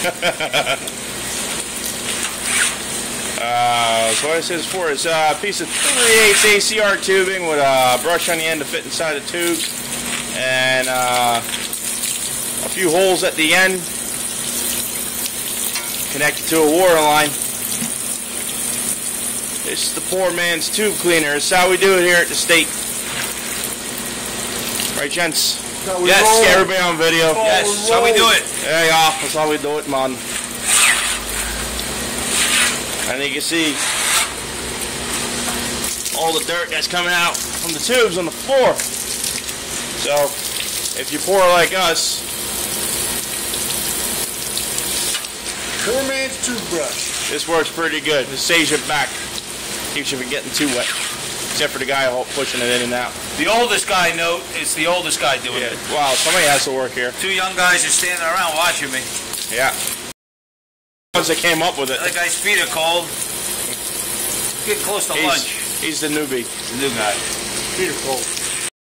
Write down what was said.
uh, so what this is for is a piece of 3 8 ACR tubing with a brush on the end to fit inside the tube, and uh, a few holes at the end connected to a water line. This is the poor man's tube cleaner. Is how we do it here at the state. Right, gents? Yes. Get everybody on video. Yes, that's how we do it. There you are. That's how we do it, man. And you can see all the dirt that's coming out from the tubes on the floor. So, if you're poor like us, Poor man's toothbrush. this works pretty good. It saves your back. Keeps you from getting too wet. Except for the guy pushing it in and out. The oldest guy note, it's the oldest guy doing Yeah. it. Wow, somebody has to work here. Two young guys are standing around watching me. Yeah. Ones that came up with it. The other guy's feet are cold. Getting close to He's, lunch. he's the newbie. The new guy. Peter Cole.